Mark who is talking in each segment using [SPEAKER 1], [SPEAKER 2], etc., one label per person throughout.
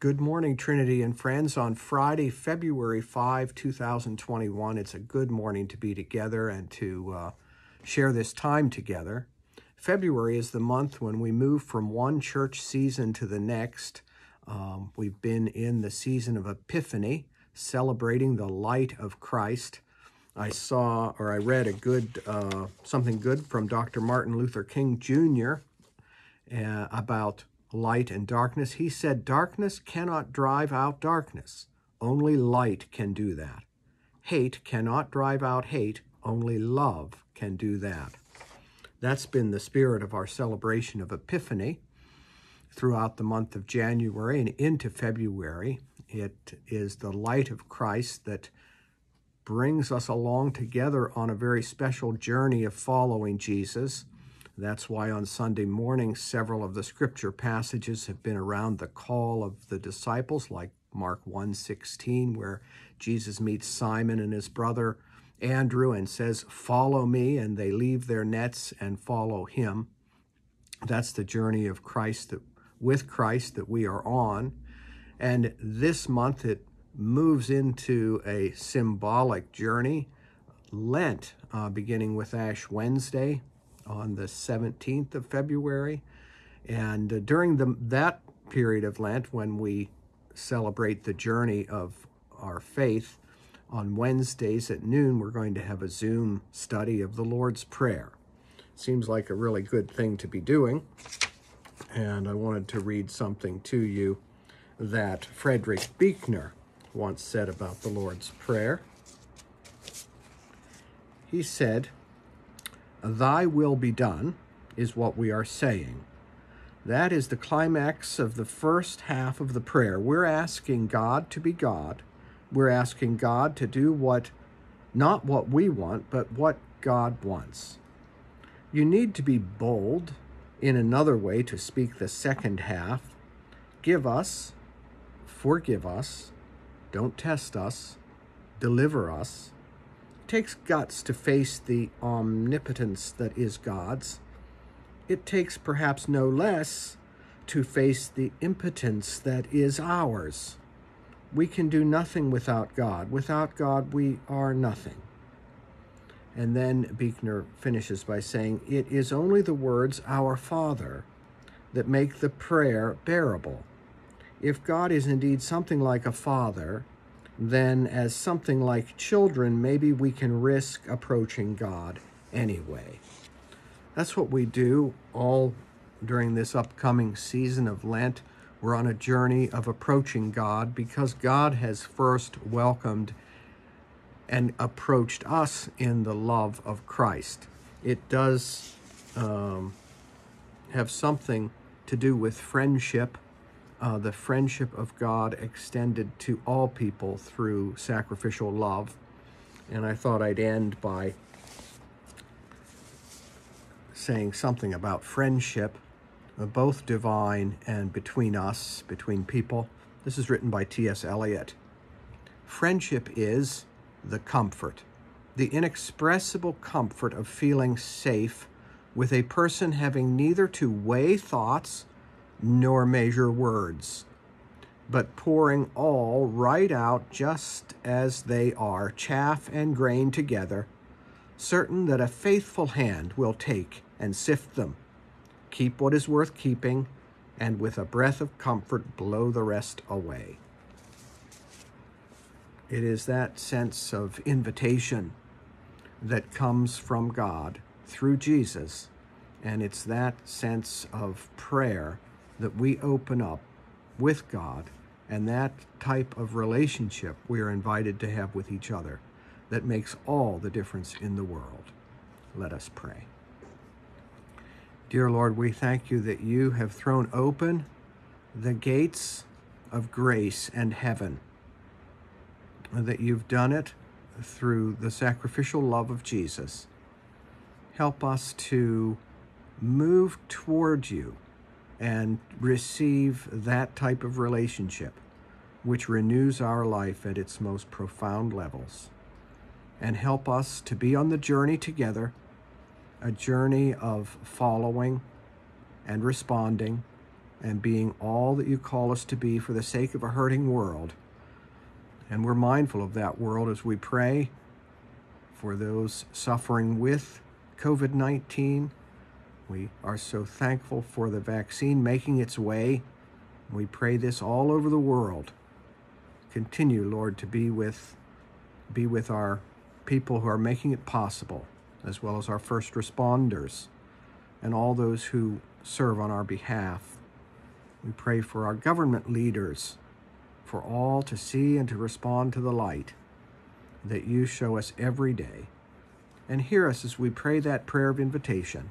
[SPEAKER 1] Good morning, Trinity and friends. On Friday, February 5, 2021, it's a good morning to be together and to uh, share this time together. February is the month when we move from one church season to the next. Um, we've been in the season of Epiphany, celebrating the light of Christ. I saw or I read a good uh, something good from Dr. Martin Luther King Jr. Uh, about light and darkness. He said, Darkness cannot drive out darkness. Only light can do that. Hate cannot drive out hate. Only love can do that. That's been the spirit of our celebration of Epiphany throughout the month of January and into February. It is the light of Christ that brings us along together on a very special journey of following Jesus. That's why on Sunday morning, several of the scripture passages have been around the call of the disciples, like Mark 1:16, where Jesus meets Simon and his brother Andrew and says, Follow me, and they leave their nets and follow him. That's the journey of Christ that, with Christ that we are on. And this month it moves into a symbolic journey. Lent, uh, beginning with Ash Wednesday, on the 17th of February. And uh, during the, that period of Lent, when we celebrate the journey of our faith, on Wednesdays at noon, we're going to have a Zoom study of the Lord's Prayer. Seems like a really good thing to be doing. And I wanted to read something to you that Frederick Buechner once said about the Lord's Prayer. He said, Thy will be done, is what we are saying. That is the climax of the first half of the prayer. We're asking God to be God. We're asking God to do what, not what we want, but what God wants. You need to be bold in another way to speak the second half. Give us, forgive us, don't test us, deliver us, takes guts to face the omnipotence that is God's. It takes perhaps no less to face the impotence that is ours. We can do nothing without God. Without God, we are nothing. And then Buechner finishes by saying, It is only the words, Our Father, that make the prayer bearable. If God is indeed something like a father, then as something like children, maybe we can risk approaching God anyway. That's what we do all during this upcoming season of Lent. We're on a journey of approaching God because God has first welcomed and approached us in the love of Christ. It does um, have something to do with friendship uh, the friendship of God extended to all people through sacrificial love. And I thought I'd end by saying something about friendship, uh, both divine and between us, between people. This is written by T.S. Eliot. Friendship is the comfort, the inexpressible comfort of feeling safe with a person having neither to weigh thoughts nor measure words, but pouring all right out just as they are, chaff and grain together, certain that a faithful hand will take and sift them, keep what is worth keeping, and with a breath of comfort blow the rest away. It is that sense of invitation that comes from God through Jesus, and it's that sense of prayer that we open up with God and that type of relationship we are invited to have with each other that makes all the difference in the world. Let us pray. Dear Lord, we thank you that you have thrown open the gates of grace and heaven, that you've done it through the sacrificial love of Jesus. Help us to move toward you and receive that type of relationship, which renews our life at its most profound levels, and help us to be on the journey together, a journey of following and responding and being all that you call us to be for the sake of a hurting world. And we're mindful of that world as we pray for those suffering with COVID 19. We are so thankful for the vaccine making its way. We pray this all over the world. Continue, Lord, to be with be with our people who are making it possible, as well as our first responders and all those who serve on our behalf. We pray for our government leaders, for all to see and to respond to the light that you show us every day. And hear us as we pray that prayer of invitation.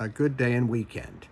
[SPEAKER 1] a good day and weekend.